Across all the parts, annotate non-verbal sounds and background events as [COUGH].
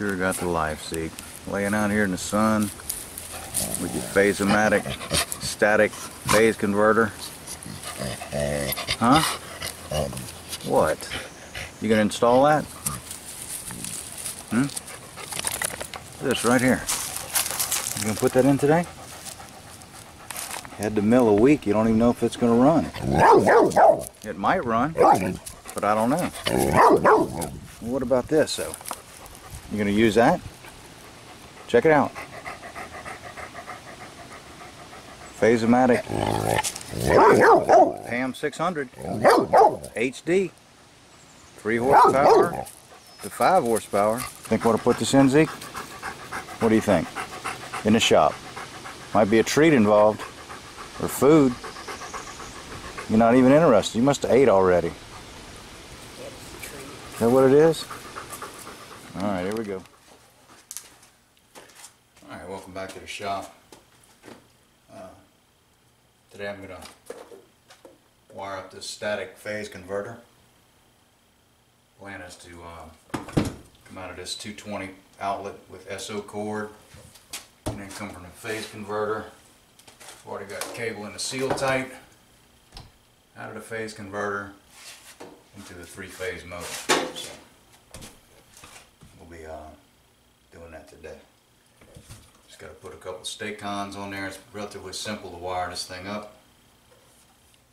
Sure got the life, Zeke. Laying out here in the sun with your phase-a-matic static phase converter. Huh? What? You gonna install that? Hmm? This right here. You gonna put that in today? Had to mill a week, you don't even know if it's gonna run. It might run, but I don't know. What about this though? You gonna use that? Check it out. Phase-a-matic PAM 600 HD 3 horsepower to 5 horsepower. Think to put this in, Zeke? What do you think? In the shop. Might be a treat involved or food. You're not even interested. You must have ate already. Is that what it is? All right, here we go. All right, welcome back to the shop. Uh, today I'm going to wire up this static phase converter. Plan is to uh, come out of this 220 outlet with SO cord and then come from the phase converter. I've already got cable in the seal tight out of the phase converter into the three phase motor. So we'll be uh, doing that today. Just got to put a couple Sta-Kons on there. It's relatively simple to wire this thing up.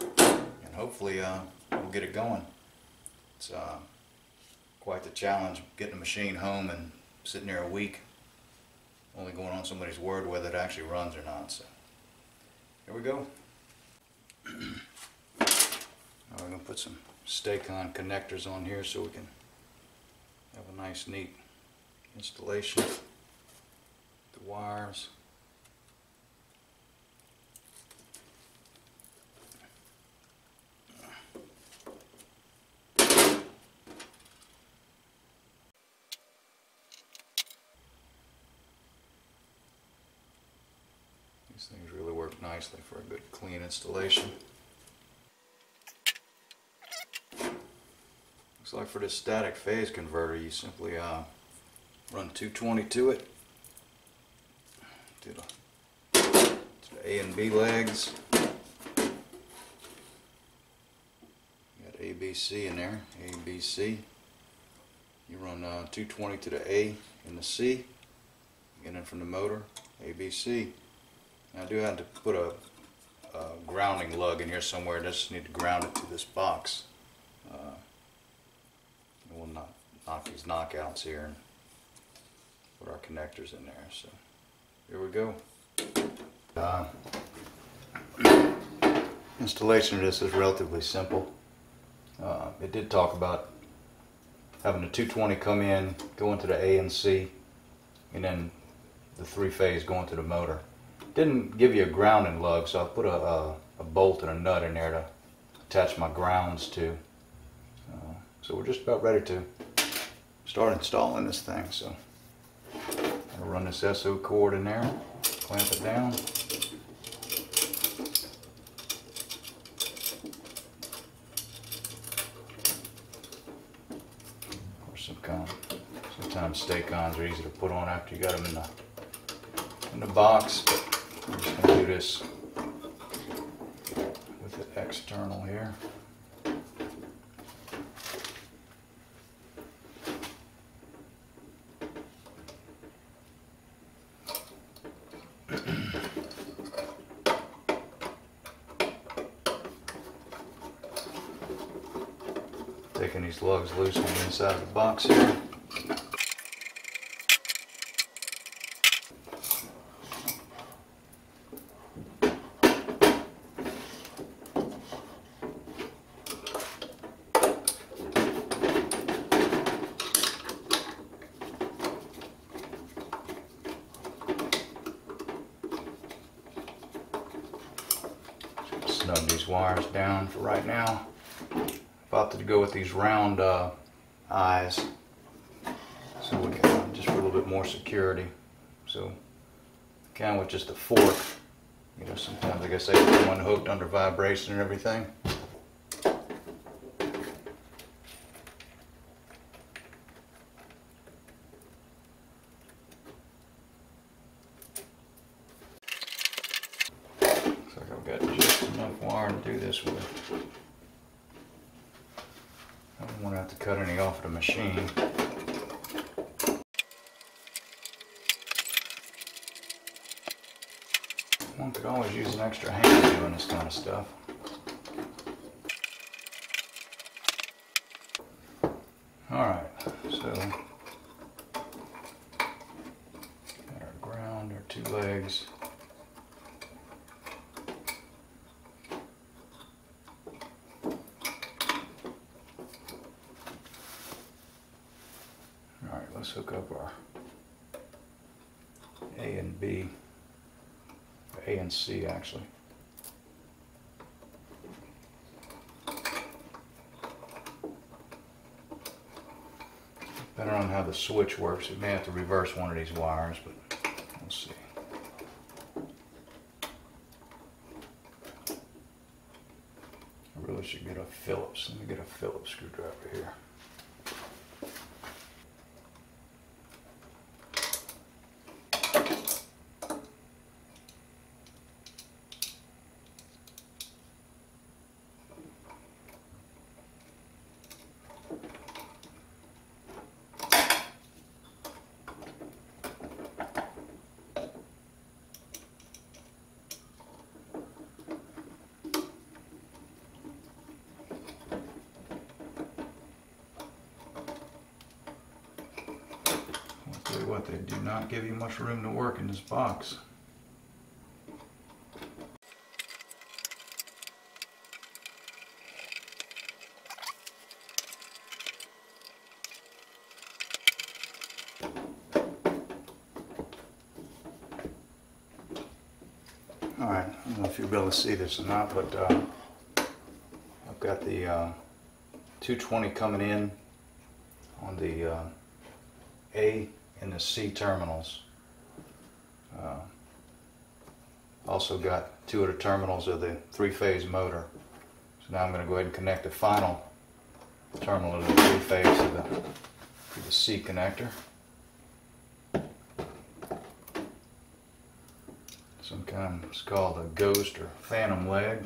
And hopefully uh, we'll get it going. It's uh, quite the challenge getting the machine home and sitting there a week only going on somebody's word whether it actually runs or not. So here we go. Now we're going to put some Sta-Kon connectors on here so we can have a nice neat installation. Wires. These things really work nicely for a good clean installation. Looks like for this static phase converter you simply uh, run 220 to it to the, to the A and B legs. Got A, B, C in there, A, B, C. You run uh, 220 to the A and the C, get in from the motor, A, B, C. Now I do have to put a, a grounding lug in here somewhere. I just need to ground it to this box. Uh, and we'll knock, knock these knockouts here and put our connectors in there. So here we go. Uh, [CLEARS THROAT] installation of this is relatively simple. Uh, it did talk about having the 220 come in, go into the A and C, and then the three phase going to the motor. Didn't give you a grounding lug, so I put a, a, a bolt and a nut in there to attach my grounds to. Uh, so we're just about ready to start installing this thing. So I'll run this SO cord in there, clamp it down. Or some kind. Sometimes Sta-Kons are easy to put on after you got them in the in the box, but I'm just to do this with it external here. Taking these lugs loose on the inside of the box here. snug these wires down for right now. About to go with these round uh, eyes so we can just for a little bit more security. So kind of with just a fork, you know, sometimes like I say, one unhooked under vibration and everything. Looks like I've got just enough wire to do this with have to cut any off of the machine. One could always use an extra hand doing this kind of stuff. Alright, so got our ground, our two legs. Alright, let's hook up our A and B, A and C actually. Depending on how the switch works, it may have to reverse one of these wires, but we'll see. I really should get a Phillips. Let me get a Phillips screwdriver here. What, they do not give you much room to work in this box. All right, I don't know if you'll be able to see this or not, but uh, I've got the uh, 220 coming in on the uh, A and the C terminals. Uh, also got two of the terminals of the three-phase motor. So now I'm going to go ahead and connect the final terminal of the three-phase to the, to the C connector. Some kind, it's called a ghost or phantom leg.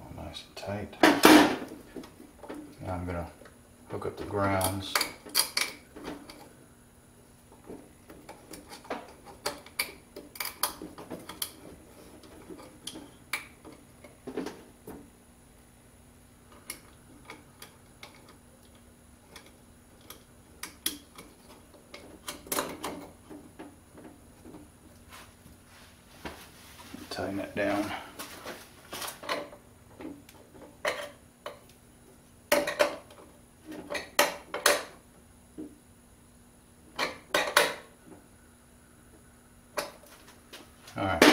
All nice and tight. Now I'm gonna hook up the grounds. Tighten it down. All right,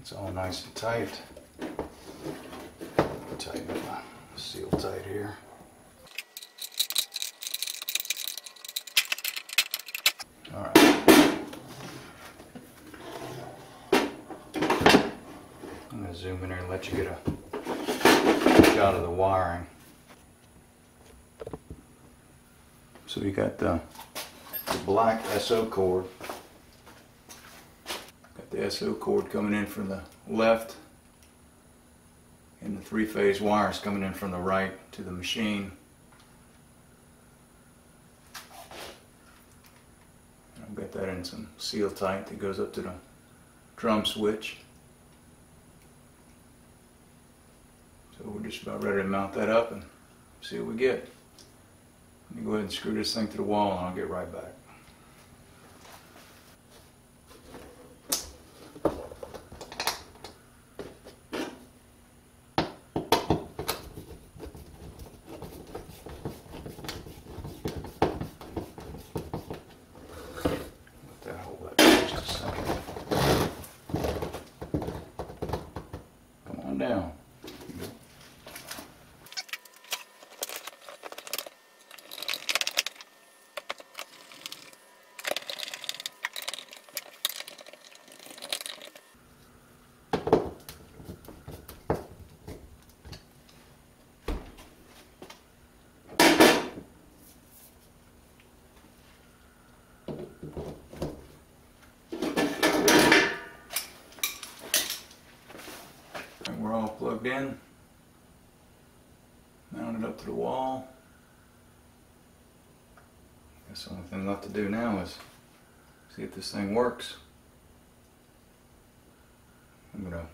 it's all nice and tight. Tighten up, seal tight here. All right. I'm gonna zoom in here and let you get a shot of the wiring. So you got the, the black SO cord. Got the SO cord coming in from the left and the three phase wires coming in from the right to the machine. I've got that in some seal tight that goes up to the drum switch. So we're just about ready to mount that up and see what we get. Let me go ahead and screw this thing to the wall and I'll get right back. Let that hold up for just a second. Come on down. we're all plugged in. Mounted up to the wall. Guess the only thing left to do now is see if this thing works. I'm gonna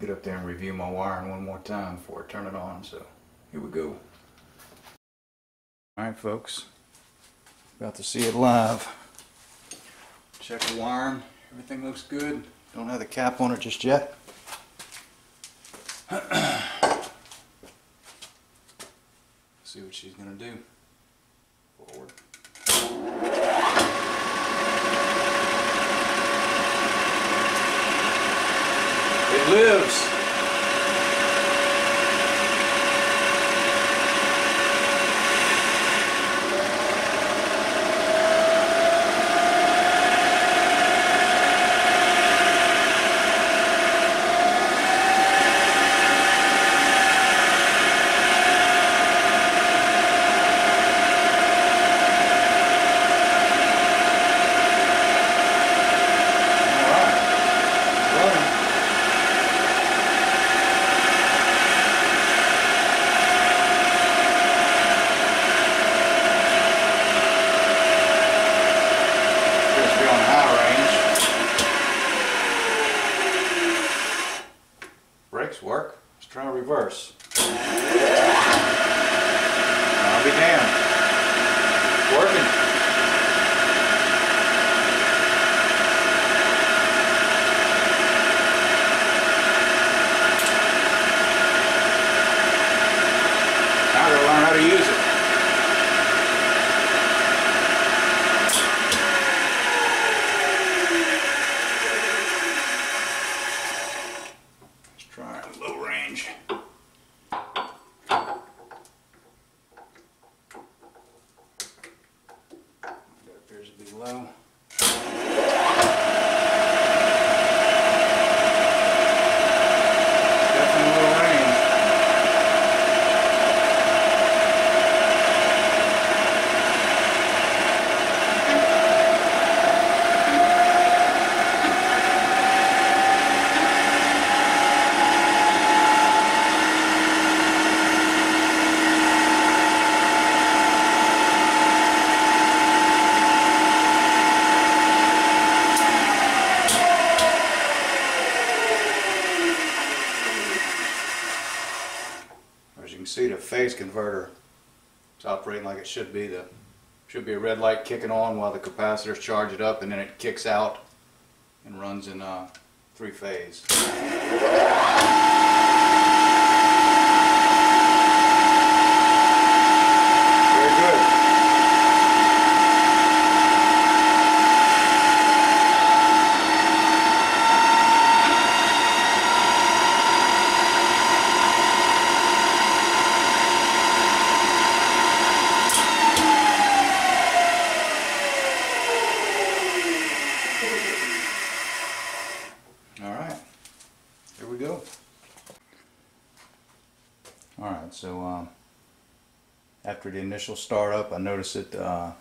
get up there and review my wiring one more time before I turn it on, so here we go. Alright folks, about to see it live. Check the wiring, everything looks good. Don't have the cap on it just yet. See what she's gonna do. Forward. It lives. All right. Running. High range. Brakes work. Let's try reverse. I'll be damned. Working. Now I gotta learn how to use it. Let's try it low range. That appears to be low. Definitely low range. As you can see, the phase converter It's operating like it should be. The should be a red light kicking on while the capacitors charge it up, and then it kicks out and runs in uh, three phase. Very good. All right, here we go. All right, so um, after the initial startup, I noticed that the uh,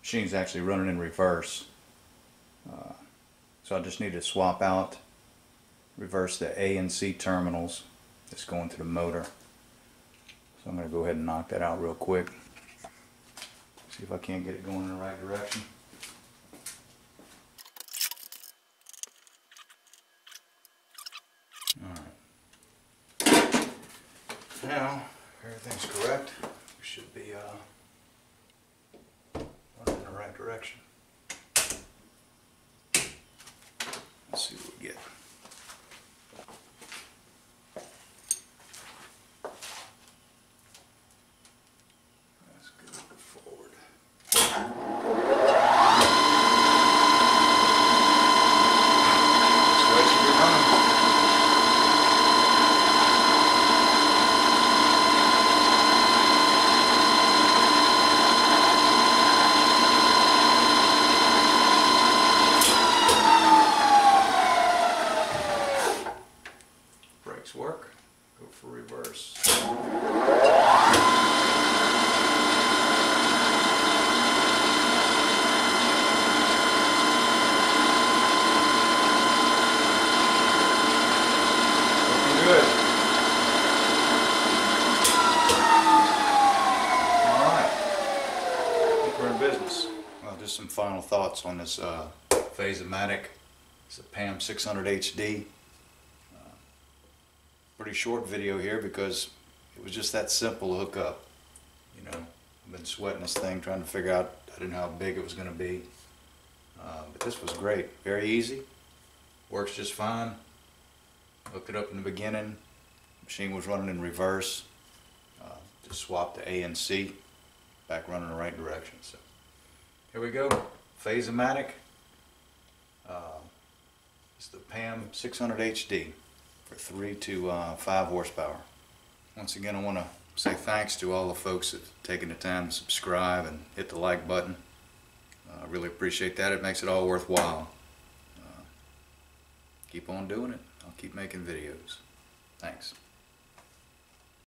machine's actually running in reverse. Uh, so I just need to swap out, reverse the A and C terminals that's going to the motor. So I'm going to go ahead and knock that out real quick. See if I can't get it going in the right direction. Now, everything's correct, we should be uh, in the right direction. Let's see what we get. That's good. Go forward. That's the way it should be running. Brakes work. Go for reverse. Final thoughts on this uh, Phase-A-Matic. It's a PAM 600 HD. Uh, pretty short video here because it was just that simple to hook up. You know, I've been sweating this thing trying to figure out, I didn't know how big it was going to be. Uh, but this was great. Very easy. Works just fine. Hooked it up in the beginning. Machine was running in reverse. Uh, just swapped to A and C. Back running the right direction. So here we go. Phase-A-Matic. Uh, it's the PAM 600 HD for 3 to uh, 5 horsepower. Once again, I want to say thanks to all the folks that have taken the time to subscribe and hit the like button. Uh, I really appreciate that. It makes it all worthwhile. Uh, keep on doing it. I'll keep making videos. Thanks.